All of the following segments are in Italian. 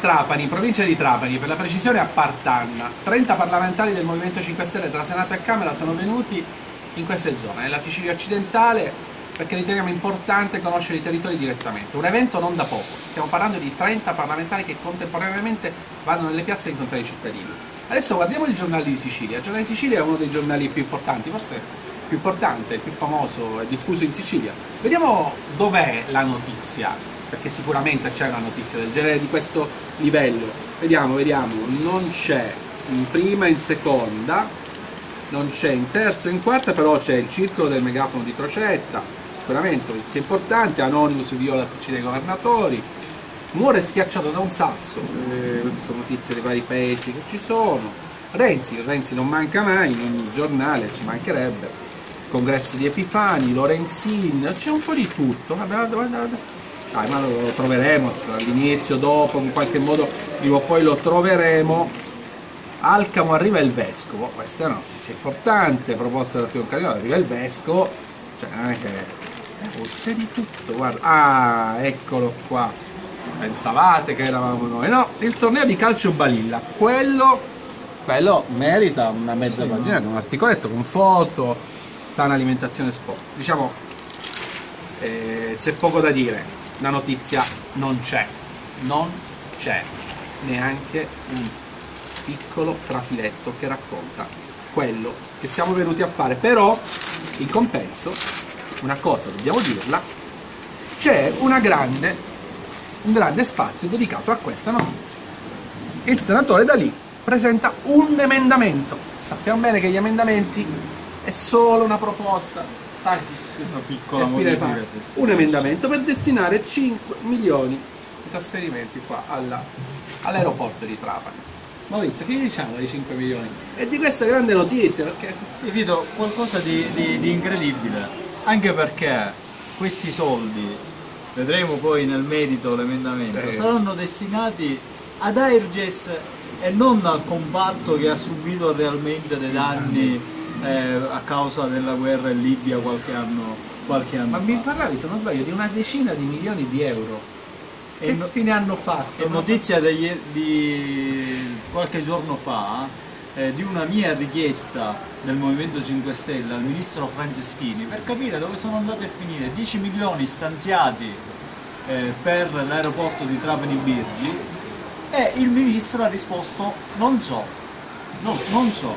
Trapani, provincia di Trapani, per la precisione a Partanna. 30 parlamentari del Movimento 5 Stelle tra Senato e Camera sono venuti in queste zone, nella Sicilia occidentale, perché riteniamo importante conoscere i territori direttamente. Un evento non da poco, stiamo parlando di 30 parlamentari che contemporaneamente vanno nelle piazze a incontrare i cittadini. Adesso guardiamo il giornale di Sicilia. Il giornale di Sicilia è uno dei giornali più importanti, forse più importante, più famoso e diffuso in Sicilia. Vediamo dov'è la notizia perché sicuramente c'è una notizia del genere di questo livello. Vediamo, vediamo, non c'è in prima, in seconda, non c'è in terza, in quarta, però c'è il circolo del megafono di Crocetta, sicuramente notizia importante, Anonymous viola il PC dei governatori, muore schiacciato da un sasso, eh, queste sono notizie dei vari paesi che ci sono, Renzi, Renzi non manca mai, in ogni giornale ci mancherebbe, congresso di Epifani, Lorenzin, c'è un po' di tutto, guarda, guarda, guarda dai, ma lo troveremo all'inizio, dopo, in qualche modo prima o poi lo troveremo. Alcamo arriva il vescovo, questa è una notizia importante, proposta dal primo candidato, arriva il vescovo, cioè non è che oh, c'è di tutto, guarda, ah, eccolo qua, pensavate che eravamo noi, no, il torneo di calcio Balilla, quello, quello merita una mezza sì, pagina, no. un articoletto con foto, sana alimentazione sport, diciamo, eh, c'è poco da dire, la notizia non c'è, non c'è neanche un piccolo trafiletto che racconta quello che siamo venuti a fare, però in compenso, una cosa dobbiamo dirla, c'è grande, un grande spazio dedicato a questa notizia. Il senatore Dalì presenta un emendamento, sappiamo bene che gli emendamenti è solo una proposta, una piccola modifica un emendamento per destinare 5 milioni di trasferimenti qua all'aeroporto all di Trapani. Maurizio, che gli diciamo dei 5 milioni? E di questa grande notizia, perché... Sì, vedo qualcosa di, di, di incredibile, anche perché questi soldi, vedremo poi nel merito l'emendamento, eh. saranno destinati ad Airges e non al comparto che ha subito realmente dei danni eh, a causa della guerra in Libia qualche anno, qualche anno Ma fa. mi parlavi, se non sbaglio, di una decina di milioni di euro. Che no, fine hanno fatto? È notizia degli, di qualche giorno fa eh, di una mia richiesta del Movimento 5 Stelle al ministro Franceschini per capire dove sono andati a finire 10 milioni stanziati eh, per l'aeroporto di Trapani Birgi e il ministro ha risposto non so, non, non so.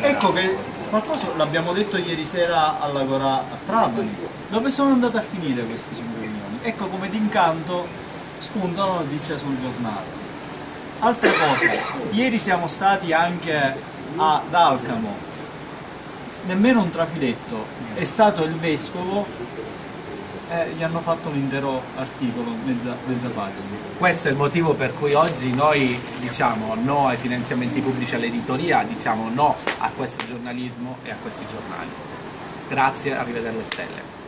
ecco che qualcosa l'abbiamo detto ieri sera all'Agora a Trapani. Dove sono andate a finire questi 5 milioni? Ecco come d'incanto spunta la notizia sul giornale. Altre cose, ieri siamo stati anche ad Alcamo, nemmeno un trafiletto, è stato il vescovo eh, gli hanno fatto un intero articolo, mezza, mezza pagina. Questo è il motivo per cui oggi noi diciamo no ai finanziamenti pubblici all'editoria, diciamo no a questo giornalismo e a questi giornali. Grazie, arrivederci le stelle.